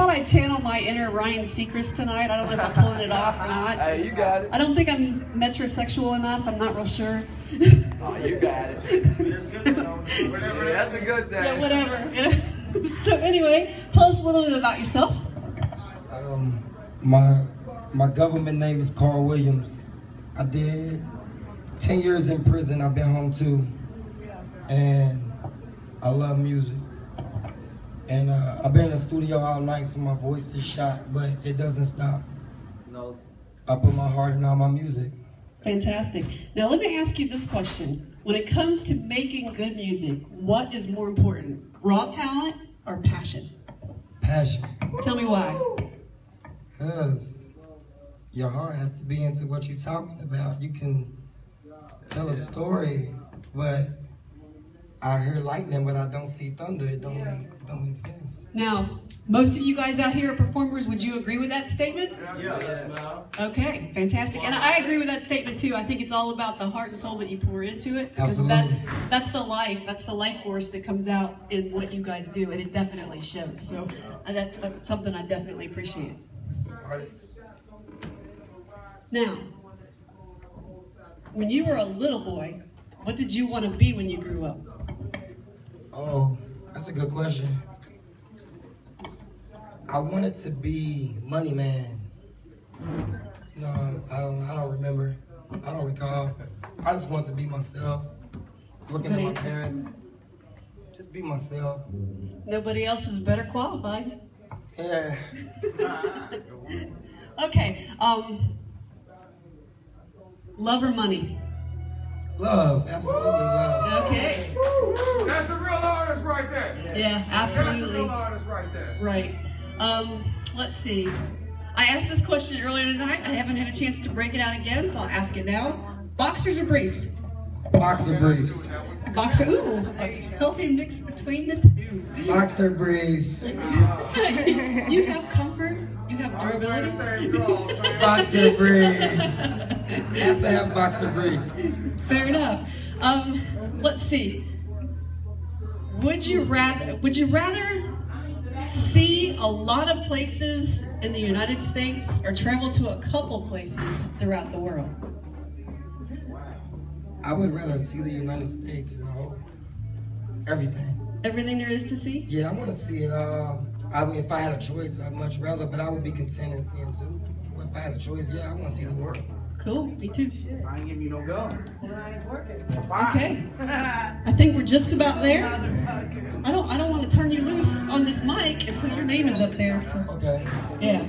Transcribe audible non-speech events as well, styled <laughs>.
thought I'd channel my inner Ryan Seacrest tonight. I don't know if I'm pulling it off or not. Hey, you got it. I don't think I'm metrosexual enough. I'm not real sure. Oh, you got it. Whatever Yeah, that's a good thing. yeah, whatever. you know. <laughs> so anyway, tell us a little bit about yourself. Um, my my government name is Carl Williams. I did ten years in prison. I've been home too, and I love music. And uh, I've been in the studio all night, so my voice is shot, but it doesn't stop. No. I put my heart in all my music. Fantastic. Now let me ask you this question. When it comes to making good music, what is more important? Raw talent or passion? Passion, Tell me why. cause your heart has to be into what you're talking about. You can tell a story, but I hear lightning, but I don't see thunder. It don't make, don't make sense. Now, most of you guys out here are performers. Would you agree with that statement? Yes, ma'am. Okay, fantastic. And I agree with that statement too. I think it's all about the heart and soul that you pour into it. Because Absolutely. that's that's the life, that's the life force that comes out in what you guys do, and it definitely shows. So uh, that's uh, something I definitely appreciate. It's the artist. Now, when you were a little boy, what did you want to be when you grew up? That's a good question. I wanted to be Money Man. No, I don't. I don't remember. I don't recall. I just wanted to be myself. Looking at my parents, just be myself. Nobody else is better qualified. Yeah. <laughs> Okay, um, love or money? Love, absolutely love. Okay, right there. yeah, absolutely. real artist right there. Right. Um, let's see. I asked this question earlier tonight. I haven't had a chance to break it out again, so I'll ask it now. Boxers or briefs? Boxer briefs. Boxer. Ooh, a healthy mix between the two. Boxer briefs. <laughs> you have comfort. You have I was wearing durability. the same clothes, man. Boxer briefs. You have to have boxer briefs. Fair enough. Um, let's see. Would you rather? Would you rather see a lot of places in the United States or travel to a couple places throughout the world? I would rather see the United States as a whole. Everything. Everything there is to see. Yeah, I want to see it. Uh, I, would- if I had a choice, I'd much rather, but I would be content in seeing. But if I had a choice, yeah, I want to see the world. Cool. Me too. I ain't giving you no gun. Okay. <laughs> I think we're just about there. I don't. I don't want to turn you loose on this mic until your name is up there. So Okay. yeah.